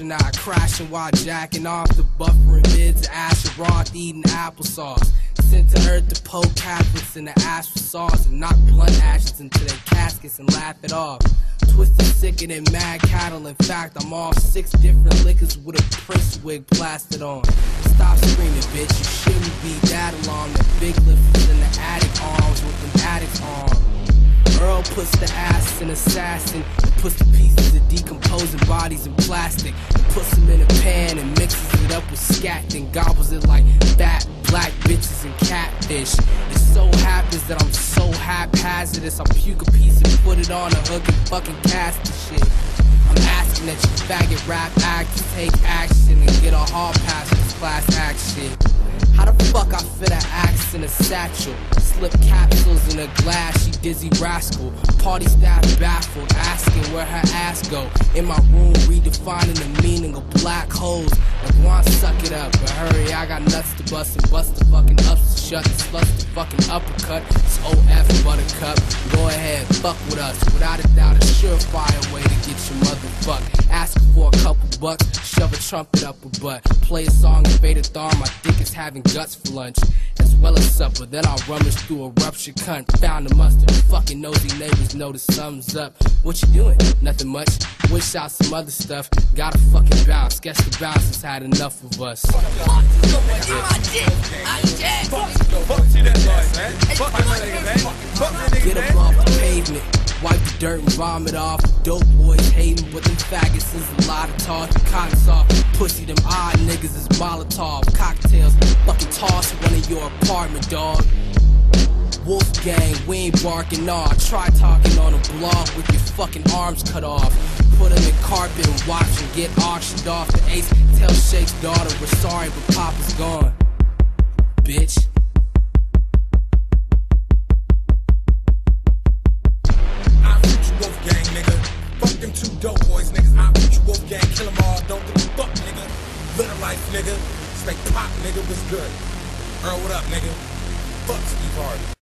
astronaut crashing while jacking off the buffering mids of Asher Roth eating applesauce. Sent to Earth to poke Catholics in the ass for sauce and knock blunt ashes into their caskets and laugh it off. Twisted sicker than mad cattle. In fact, I'm off six different liquors with a prince wig plastered on. Stop screaming, bitch. You shouldn't be that alarmed. The big lift puts the ass in assassin and puts the pieces of decomposing bodies in plastic. Puts them in a pan and mixes it up with scat, then gobbles it like fat black bitches and catfish. It so happens that I'm so haphazardous. I puke a piece and put it on a hook and fucking cast the shit. I'm asking that you faggot rap actors take action and get a hall pass this class act shit. How the fuck I fit an axe in a satchel? Slip capsules in a glass, she dizzy rascal. Party staff baffled, asking where her ass go. In my room, redefining the meaning of black holes. Like, want suck it up, but hurry, I got nuts to bust and bust the fucking ups to shut and slush the fucking uppercut. It's OF buttercup. Go ahead, fuck with us. Without a doubt, a surefire way to get your motherfuck. Ask a bucks, shove a trumpet up her butt. Play a song of Faded Thar, my dick is having guts for lunch. As well as supper, then I'll rummage through a ruptured cunt. Found the mustard, fucking nosy neighbors know the sums up. What you doing? Nothing much. Wish out some other stuff. Gotta fucking bounce. Guess the bounce has had enough of us. Get dirt and vomit off. Dope boys hating, but them faggots is a lot of talk. Cotton soft, pussy, them odd niggas is Molotov. Cocktails, fucking toss one in your apartment, dog. Wolf gang, we ain't barking off. Try talking on a blog with your fucking arms cut off. Put them in carpet and watch and get auctioned off. The ace tell Shake's daughter we're sorry, but Papa's gone. Bitch. Nigga. What's good? Earl, what up, nigga? Fuck Steve Harvey.